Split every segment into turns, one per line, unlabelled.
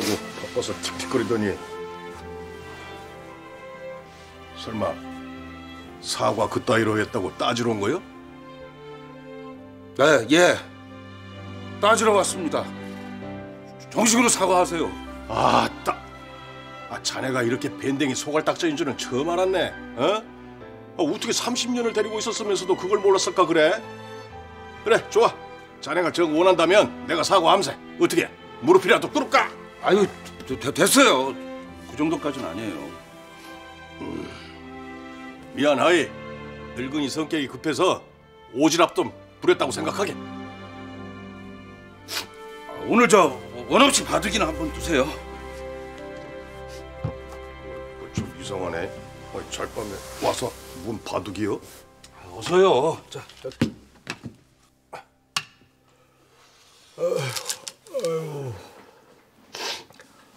한다고 바빠서 틱틱거리더니 설마 사과 그따위로 했다고 따지러 온 거요?
네, 예. 따지러 왔습니다. 정식으로 사과하세요.
아 따 아 자네가 이렇게 밴댕이 소갈딱자인 줄은 처음 알았네 어? 아, 어떻게 30년을 데리고 있었으면서도 그걸 몰랐을까 그래? 그래 좋아 자네가 정 원한다면 내가 사과함세 어떻게 무릎이라도 꿇을까?
아유, 되- 되- 됐어요. 그 정도까지는 아니에요.
미안하이 늙은이 성격이 급해서 오지랖 좀 부렸다고 생각하게
아, 오늘 저 원없이 바둑이나 한 번 두세요.
어, 좀 이상하네 어, 잘밤에 와서 뭔 바둑이요?
아, 어서요. 자, 자.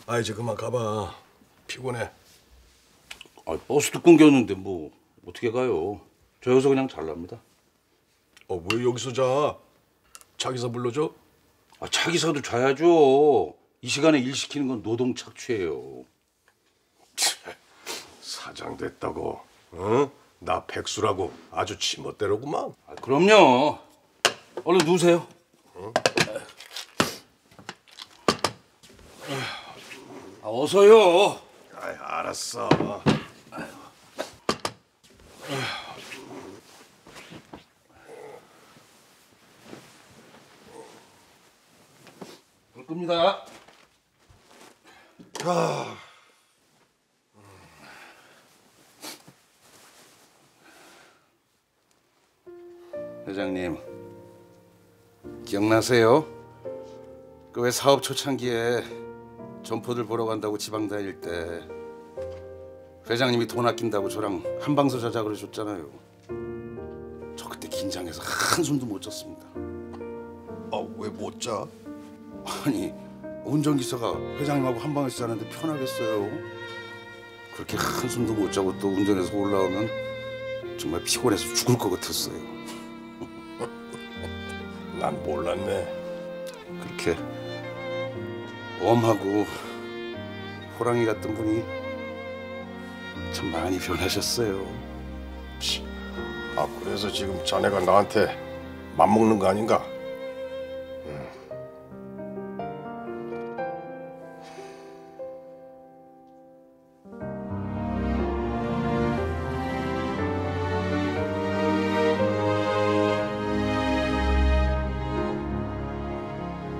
아 이제 그만 가봐 피곤해
아, 버스도 끊겼는데 뭐 어떻게 가요? 저 여기서 그냥 잘랍니다.
어왜 여기서 자? 자기사 불러줘?
아, 차기사도 자야죠. 이 시간에 일 시키는 건 노동 착취예요.
사장 됐다고 어? 나 백수라고 아주 지멋대로구만
아, 그럼요. 얼른 누우세요. 아, 어서요.
아이 알았어
볼 겁니다. 회장님 기억나세요? 그 왜 사업 초창기에 점포들 보러 간다고 지방 다닐 때 회장님이 돈 아낀다고 저랑 한방서 자자 그러셨잖아요. 저 그때 긴장해서 한숨도 못 잤습니다.
아 왜 못 자?
아니 운전기사가 회장님하고 한 방에서 자는데 편하겠어요? 그렇게 한숨도 못 자고 또 운전해서 올라오면 정말 피곤해서 죽을 것 같았어요.
난 몰랐네
그렇게 엄하고 호랑이 같던 분이 참 많이 변하셨어요.
아 그래서 지금 자네가 나한테 맘먹는 거 아닌가?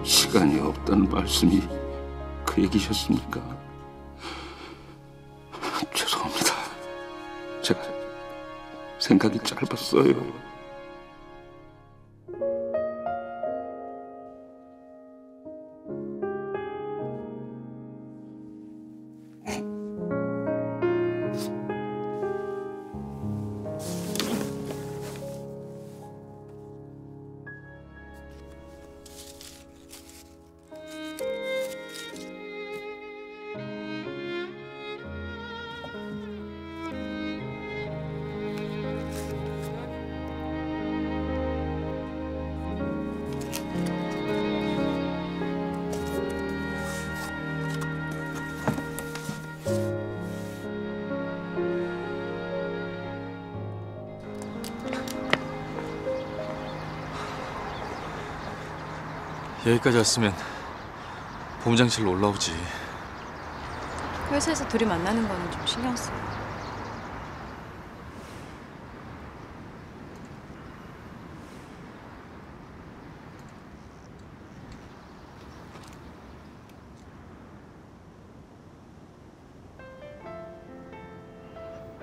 시간이 없다는 말씀이 그 얘기셨습니까? 죄송합니다. 제가 생각이 짧았어요.
여기까지 왔으면 본부장실로 올라오지.
회사에서 둘이 만나는 거는 좀 신경 쓰여.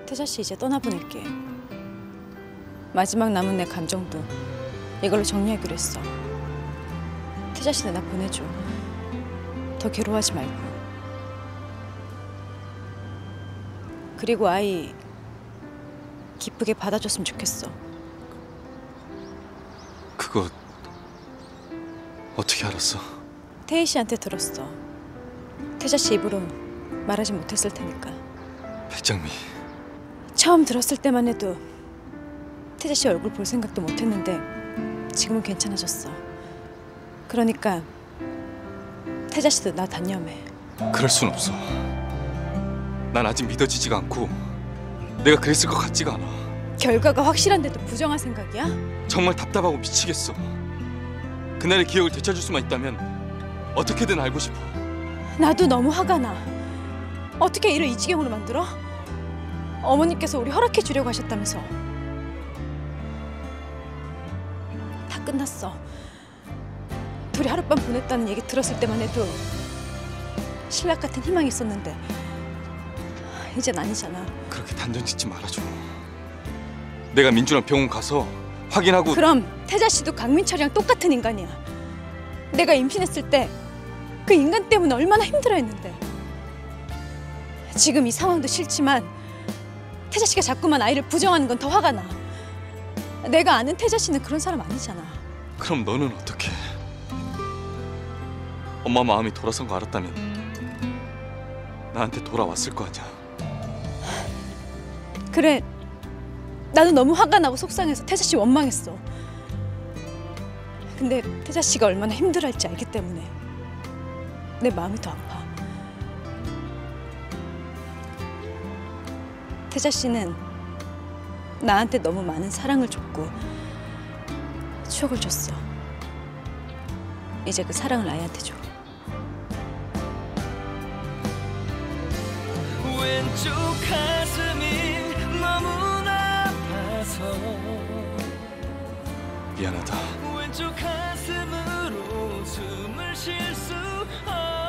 태자 씨 이제 떠나보낼게. 마지막 남은 내 감정도 이걸로 정리하기로 했어. 태자 씨는 나 보내줘. 더 괴로워하지 말고. 그리고 아이 기쁘게 받아줬으면 좋겠어.
그거 어떻게 알았어?
태희 씨한테 들었어. 태자 씨 입으로 말하지 못했을 테니까.
백장미.
처음 들었을 때만 해도 태자 씨 얼굴 볼 생각도 못했는데 지금은 괜찮아졌어. 그러니까 태자 씨도 나 단념해.
그럴 순 없어. 난 아직 믿어지지가 않고 내가 그랬을 것 같지가 않아.
결과가 확실한데도 부정할 생각이야?
정말 답답하고 미치겠어. 그날의 기억을 되찾을 수만 있다면 어떻게든 알고 싶어.
나도 너무 화가 나. 어떻게 일을 이 지경으로 만들어? 어머니께서 우리 허락해 주려고 하셨다면서. 다 끝났어. 둘이 하룻밤 보냈다는 얘기 들었을 때만 해도 신락 같은 희망이 있었는데 이젠 아니잖아.
그렇게 단정 짓지 말아줘. 내가 민주랑 병원 가서 확인하고
그럼 태자 씨도 강민철이랑 똑같은 인간이야. 내가 임신했을 때 그 인간 때문에 얼마나 힘들어했는데. 지금 이 상황도 싫지만 태자 씨가 자꾸만 아이를 부정하는 건 더 화가 나. 내가 아는 태자 씨는 그런 사람 아니잖아.
그럼 너는 어떻게? 엄마 마음이 돌아선 거 알았다면 나한테 돌아왔을 거 아니야.
그래. 나도 너무 화가 나고 속상해서 태자 씨 원망했어. 근데 태자 씨가 얼마나 힘들어할지 알기 때문에 내 마음이 더 아파. 태자 씨는 나한테 너무 많은 사랑을 줬고 추억을 줬어. 이제 그 사랑을 아이한테 줘.
왼쪽 가슴이 너무나 아파서
미안하다.
왼쪽 가슴으로 숨을 쉴 수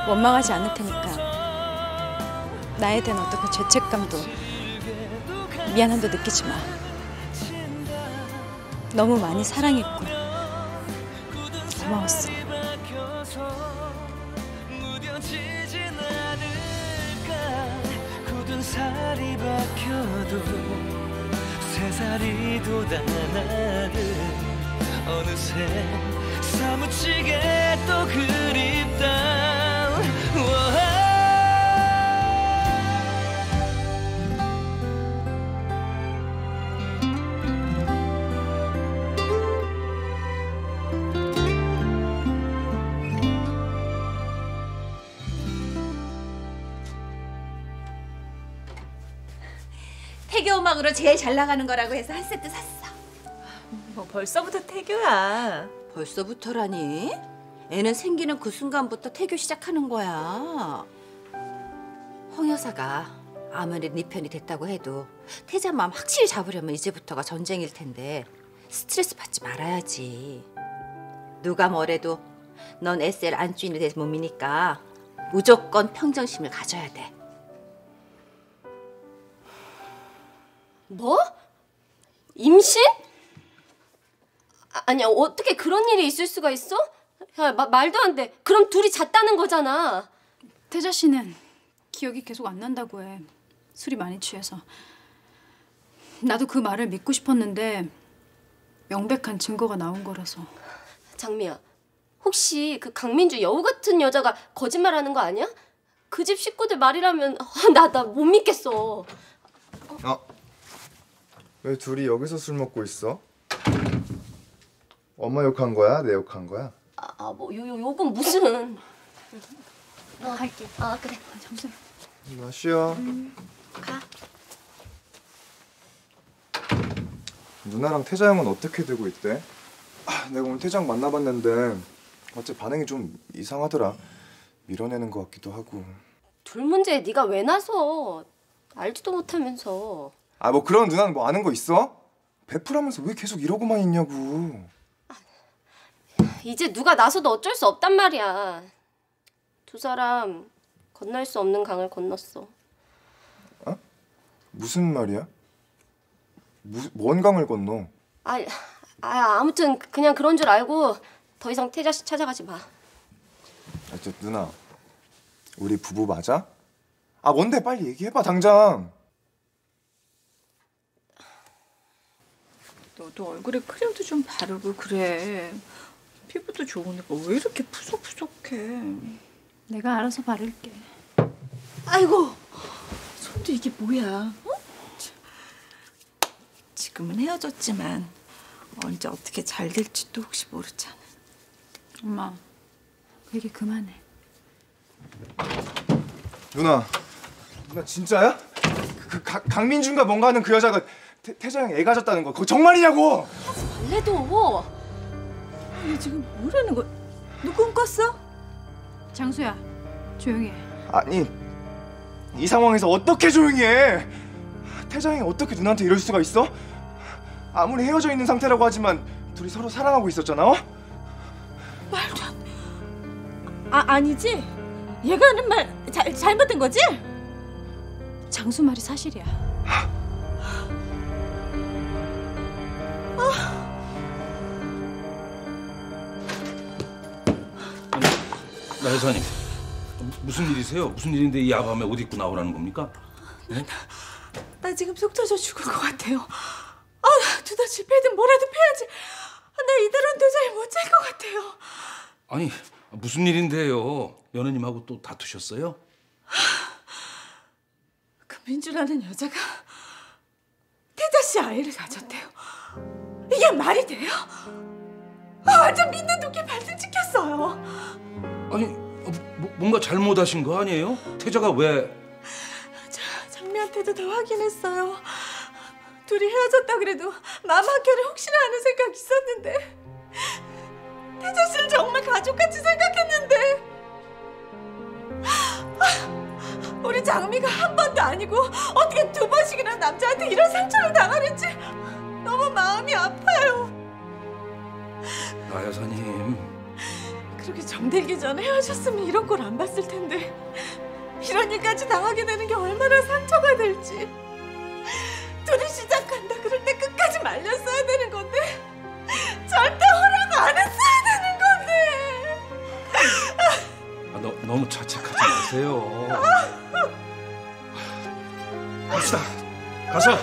원망하지 않을 테니까 나에 대한 어떤 그 죄책감도 미안함도 느끼지 마. 너무 많이 사랑했고 고마웠어.
살이 박혀도 새살이 돋아나듯 어느새 사무치게 또 그립다
음악으로 제일 잘 나가는 거라고 해서 한 세트 샀어.
뭐 벌써부터 태교야.
벌써부터라니? 애는 생기는 그 순간부터 태교 시작하는 거야. 홍 여사가 아무리 네 편이 됐다고 해도 태자 마음 확실히 잡으려면 이제부터가 전쟁일 텐데 스트레스 받지 말아야지. 누가 뭐래도 넌 SL 안주인이 될 몸이니까 무조건 평정심을 가져야 돼.
뭐? 임신? 아, 아니 어떻게 그런 일이 있을 수가 있어? 야 마- 말도 안 돼. 그럼 둘이 잤다는 거잖아.
태자 씨는 기억이 계속 안 난다고 해. 술이 많이 취해서. 나도 그 말을 믿고 싶었는데 명백한 증거가 나온 거라서.
장미야, 혹시 그 강민주 여우 같은 여자가 거짓말하는 거 아니야? 그 집 식구들 말이라면 나나 못 믿겠어.
아, 왜 둘이 여기서 술 먹고 있어? 엄마 욕한 거야? 내 욕한 거야?
아, 뭐 요, 요, 요건 무슨? 어, 갈게. 아, 그래. 잠시만.
나 쉬어.
가.
누나랑 태자 형은 어떻게 되고 있대? 아, 내가 오늘 태장 만나봤는데 어째 반응이 좀 이상하더라. 밀어내는 것 같기도 하고.
둘 문제에 네가 왜 나서? 알지도 못하면서.
아, 뭐 그런 누나는 뭐 아는 거 있어? 베풀하면서 왜 계속 이러고만 있냐고.
이제 누가 나서도 어쩔 수 없단 말이야. 두 사람 건널 수 없는 강을 건넜어.
무슨 말이야? 무, 뭔 강을 건너?
아, 아 아무튼 그냥 그런 줄 알고 더 이상 태자 씨 찾아가지 마.
아, 저 누나, 우리 부부 맞아? 아, 뭔데 빨리 얘기해봐 당장.
너도 얼굴에 크림도 좀 바르고 그래. 피부도 좋으니까 왜 이렇게 푸석푸석해?
내가 알아서 바를게.
아이고, 손도 이게 뭐야? 어? 지금은 헤어졌지만 언제 어떻게 잘 될지도 혹시 모르잖아.
엄마, 그 얘기 그만해.
누나, 누나 진짜야? 그 가, 강민준가 뭔가 하는 그 여자가 태, 태자형 애 가졌다는 거 그거 정말이냐고?
원래도
아니 지금 뭐라는 거? 누구 꿈꿨어?
장수야, 조용히 해.
아니 이 상황에서 어떻게 조용히 해? 태자형이 어떻게 누나한테 이럴 수가 있어? 아무리 헤어져 있는 상태라고 하지만 둘이 서로 사랑하고 있었잖아. 어?
말도 안. 아 아니지? 얘가 하는 말 잘, 잘못된 거지?
장수 말이 사실이야.
나 여사님 무슨 일이세요? 무슨 일인데 이 야밤에 옷 입고 나오라는 겁니까?
나 지금 속 터져 죽을 것 같아요. 아, 두다 실패든 뭐라도 패야지. 아, 나 이대로는 도저히 못잘것 같아요.
아니 무슨 일인데요? 연우님하고 또 다투셨어요?
그 민주라는 여자가 태자 씨 아이를 가졌대요. 이게 말이 돼요? 아, 완전 믿는 도끼 발등 찍혔어요.
아니 어, 뭐, 뭔가 잘못하신 거 아니에요? 태자가 왜?
장미한테도 다 확인했어요. 둘이 헤어졌다 그래도 마음 한켠에 혹시나 하는 생각 있었는데 태자 씨를 정말 가족같이 생각했는데 아, 우리 장미가 한 번도 아니고 어떻게 두 번씩이나 남자한테 이런 상처를 당하는지 너무 마음이 아파요.
나 여사님
그렇게 정들기 전에 헤어졌으면 이런 걸 안 봤을 텐데 이런 일까지 당하게 되는 게 얼마나 상처가 될지 둘이 시작한다 그럴 때 끝까지 말렸어야 되는 건데 절대 허락 안 했어야 되는 건데
아, 너, 너무 자책하지 마세요. 갑시다. 가서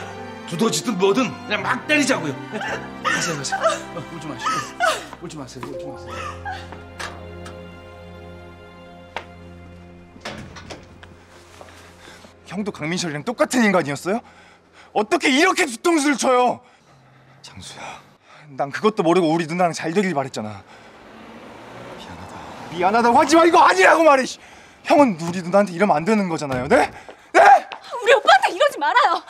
두더지든 뭐든 그냥 막 때리자고요. 가세요, 가세요. 어, 울지 마시고. 울지 마세요, 울지 마세요.
형도 강민철이랑 똑같은 인간이었어요? 어떻게 이렇게 뒤통수를 쳐요? 장수야, 난 그것도 모르고 우리 누나랑 잘 되길 바랬잖아. 미안하다. 미안하다고 하지 마 이거 아니라고 말해. 씨. 형은 우리 누나한테 이러면 안 되는 거잖아요, 네? 네?
우리 오빠한테 이러지 말아요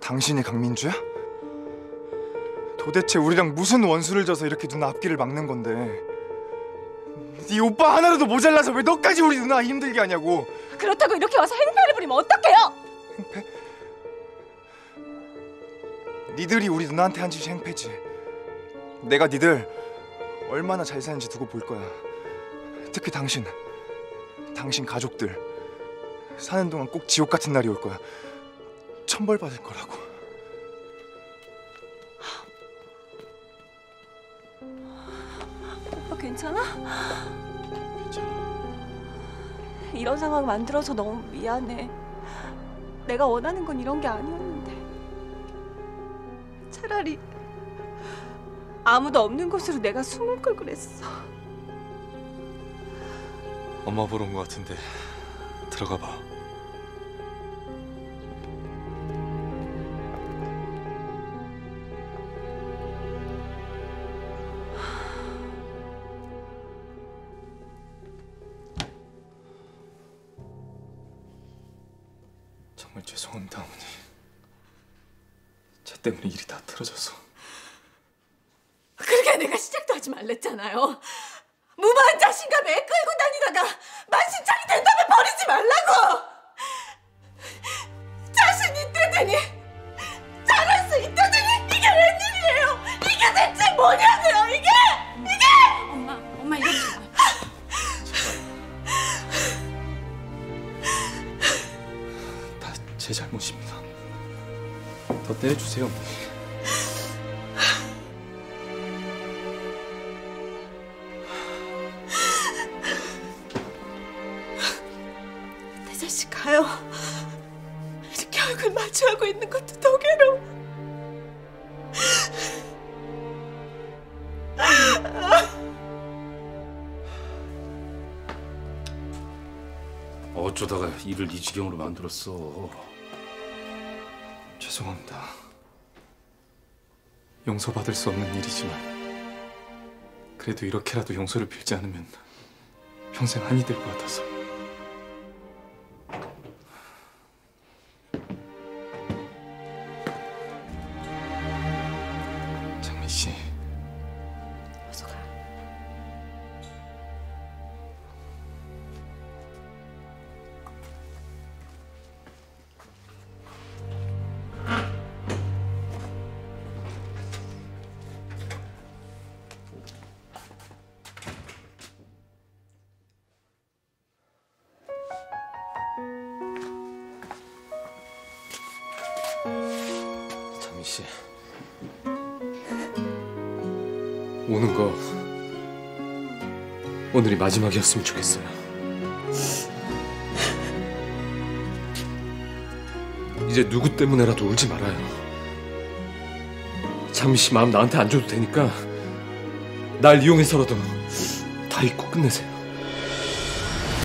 당신이 강민주야? 도대체 우리랑 무슨 원수를 져서 이렇게 누나 앞길을 막는 건데? 네 오빠 하나라도 모자라서 왜 너까지 우리 누나 힘들게 하냐고?
그렇다고 이렇게 와서 행패를 부리면 어떡해요
행패? 니들이 우리 누나한테 한 짓이 행패지. 내가 니들 얼마나 잘 사는지 두고 볼 거야. 특히 당신, 당신 가족들 사는 동안 꼭 지옥 같은 날이 올 거야. 천벌 받을 거라고.
이런 상황 만들어서 너무 미안해. 내가 원하는 건 이런 게 아니었는데. 차라리 아무도 없는 곳으로 내가 숨을 걸 그랬어.
엄마 보러 온 것 같은데 들어가 봐.
말랬잖아요. 무모한 자신감에 끌고 다니다가 만신창이 된다면 버리지 말라고! 자신 있다더니 잘할 수 있다더니 이게 웬일이에요? 이게 대체 뭐냐고요 이게? 이게!
엄마, 엄마 이러지 마.
다 제 잘못입니다. 더 때려주세요
씨 가요. 이렇게 얼굴 마주하고 있는 것도 더 괴로워.
어쩌다가 일을 이 지경으로 만들었어.
죄송합니다. 용서받을 수 없는 일이지만 그래도 이렇게라도 용서를 빌지 않으면 평생 한이 될 것 같아서
씨. 오는 거 오늘이 마지막이었으면 좋겠어요. 이제 누구 때문에라도 울지 말아요. 씨 마음 나한테 안 줘도 되니까 날 이용해서라도 다 잊고 끝내세요.